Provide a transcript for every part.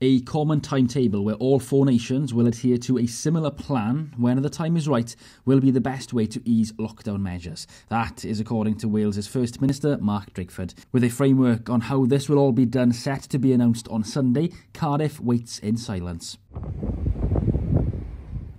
A common timetable where all four nations will adhere to a similar plan when the time is right will be the best way to ease lockdown measures. That is according to Wales's First Minister, Mark Drakeford. With a framework on how this will all be done set to be announced on Sunday, Cardiff waits in silence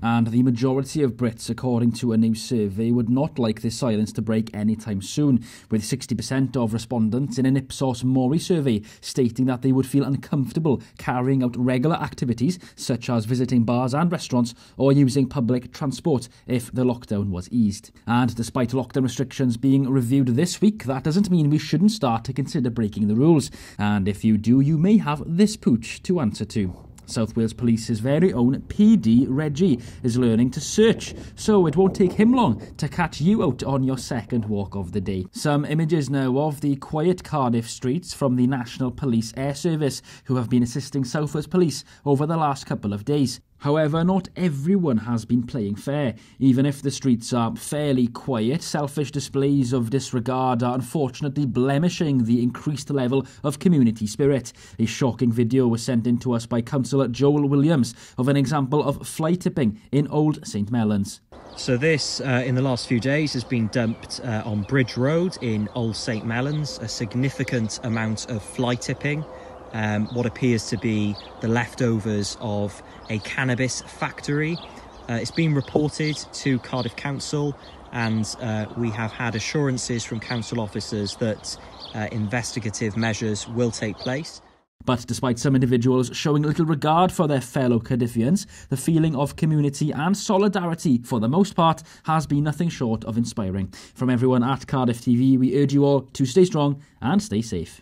and the majority of Brits, according to a new survey, would not like this silence to break anytime soon, with 60% of respondents in an Ipsos Mori survey stating that they would feel uncomfortable carrying out regular activities such as visiting bars and restaurants or using public transport if the lockdown was eased. And despite lockdown restrictions being reviewed this week, that doesn't mean we shouldn't start to consider breaking the rules. And if you do, you may have this pooch to answer to. South Wales Police's very own PD Reggie is learning to search, so it won't take him long to catch you out on your second walk of the day. Some images now of the quiet Cardiff streets from the National Police Air Service, who have been assisting South Wales Police over the last couple of days. However, not everyone has been playing fair. Even if the streets are fairly quiet, selfish displays of disregard are unfortunately blemishing the increased level of community spirit. A shocking video was sent in to us by Councillor Joel Williams of an example of fly tipping in Old St Mellons. So this, uh, in the last few days, has been dumped uh, on Bridge Road in Old St Mellons, a significant amount of fly tipping um, what appears to be the leftovers of a cannabis factory. Uh, it's been reported to Cardiff Council, and uh, we have had assurances from council officers that uh, investigative measures will take place. But despite some individuals showing little regard for their fellow Cardiffians, the feeling of community and solidarity, for the most part, has been nothing short of inspiring. From everyone at Cardiff TV, we urge you all to stay strong and stay safe.